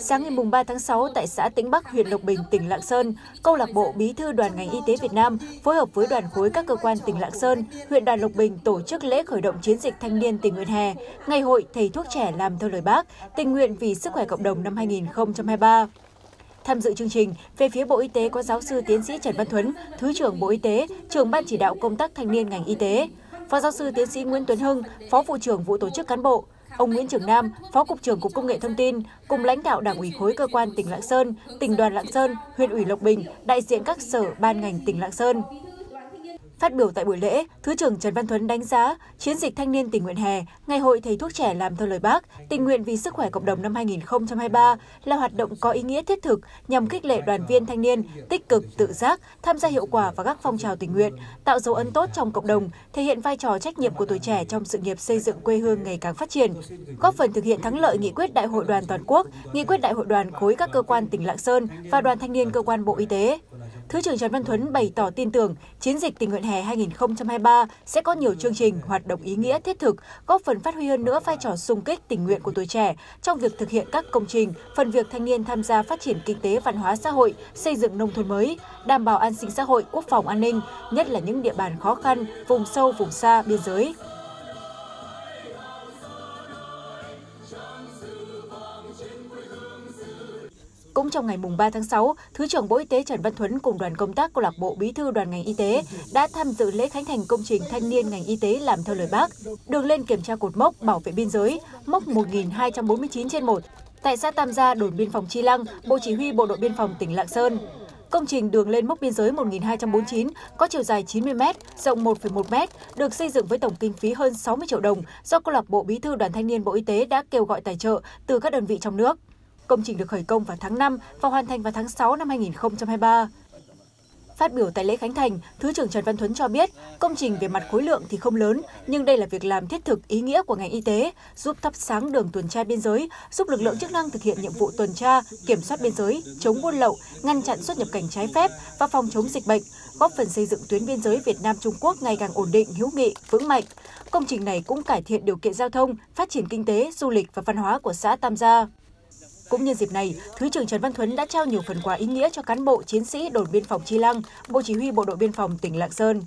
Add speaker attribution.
Speaker 1: Sáng ngày 3 tháng 6 tại xã Tĩnh Bắc, huyện Lộc Bình, tỉnh Lạng Sơn, câu lạc bộ Bí thư Đoàn ngành y tế Việt Nam phối hợp với đoàn khối các cơ quan tỉnh Lạng Sơn, huyện đoàn Lộc Bình tổ chức lễ khởi động chiến dịch thanh niên tình nguyện hè, ngày hội thầy thuốc trẻ làm theo lời Bác, tình nguyện vì sức khỏe cộng đồng năm 2023. Tham dự chương trình, về phía Bộ Y tế có giáo sư tiến sĩ Trần Văn Thuấn, Thứ trưởng Bộ Y tế, trưởng Ban chỉ đạo công tác thanh niên ngành y tế, Phó giáo sư tiến sĩ Nguyễn Tuấn Hưng, Phó vụ trưởng vụ tổ chức cán bộ, ông Nguyễn Trường Nam, Phó Cục trưởng Cục Công nghệ Thông tin, cùng lãnh đạo Đảng ủy khối cơ quan tỉnh Lạng Sơn, tỉnh đoàn Lạng Sơn, huyện ủy Lộc Bình, đại diện các sở ban ngành tỉnh Lạng Sơn. Phát biểu tại buổi lễ, Thứ trưởng Trần Văn Thuấn đánh giá chiến dịch thanh niên tình nguyện hè, ngày hội thầy thuốc trẻ làm theo lời bác, tình nguyện vì sức khỏe cộng đồng năm 2023 là hoạt động có ý nghĩa thiết thực nhằm khích lệ đoàn viên thanh niên tích cực tự giác tham gia hiệu quả vào các phong trào tình nguyện, tạo dấu ấn tốt trong cộng đồng, thể hiện vai trò trách nhiệm của tuổi trẻ trong sự nghiệp xây dựng quê hương ngày càng phát triển, góp phần thực hiện thắng lợi nghị quyết Đại hội đoàn toàn quốc, nghị quyết Đại hội đoàn khối các cơ quan tỉnh Lạng Sơn và đoàn thanh niên cơ quan Bộ Y tế. Thứ trưởng Trần Văn Thuấn bày tỏ tin tưởng chiến dịch tình nguyện hè 2023 sẽ có nhiều chương trình, hoạt động ý nghĩa thiết thực, góp phần phát huy hơn nữa vai trò sung kích tình nguyện của tuổi trẻ trong việc thực hiện các công trình, phần việc thanh niên tham gia phát triển kinh tế văn hóa xã hội, xây dựng nông thôn mới, đảm bảo an sinh xã hội, quốc phòng an ninh, nhất là những địa bàn khó khăn, vùng sâu, vùng xa, biên giới. Cũng trong ngày mùng 3 tháng 6, Thứ trưởng Bộ Y tế Trần Văn Thuấn cùng đoàn công tác câu lạc bộ Bí thư đoàn ngành y tế đã tham dự lễ khánh thành công trình thanh niên ngành y tế làm theo lời bác, đường lên kiểm tra cột mốc bảo vệ biên giới, mốc 1249 trên 1, tại xã Tam Gia, đồn biên phòng Chi Lăng, Bộ Chỉ huy Bộ đội Biên phòng tỉnh Lạng Sơn. Công trình đường lên mốc biên giới 1249 có chiều dài 90 m, rộng 1,1 m, được xây dựng với tổng kinh phí hơn 60 triệu đồng do câu lạc bộ Bí thư Đoàn Thanh niên Bộ Y tế đã kêu gọi tài trợ từ các đơn vị trong nước. Công trình được khởi công vào tháng 5 và hoàn thành vào tháng 6 năm 2023. Phát biểu tại lễ khánh thành, Thứ trưởng Trần Văn Thuấn cho biết, công trình về mặt khối lượng thì không lớn, nhưng đây là việc làm thiết thực ý nghĩa của ngành y tế, giúp thắp sáng đường tuần tra biên giới, giúp lực lượng chức năng thực hiện nhiệm vụ tuần tra, kiểm soát biên giới, chống buôn lậu, ngăn chặn xuất nhập cảnh trái phép và phòng chống dịch bệnh, góp phần xây dựng tuyến biên giới Việt Nam Trung Quốc ngày càng ổn định, hữu nghị, vững mạnh. Công trình này cũng cải thiện điều kiện giao thông, phát triển kinh tế, du lịch và văn hóa của xã Tam Gia. Cũng nhân dịp này, Thứ trưởng Trần Văn Thuấn đã trao nhiều phần quà ý nghĩa cho cán bộ chiến sĩ đồn biên phòng Chi Lăng, Bộ Chỉ huy Bộ đội Biên phòng tỉnh Lạng Sơn.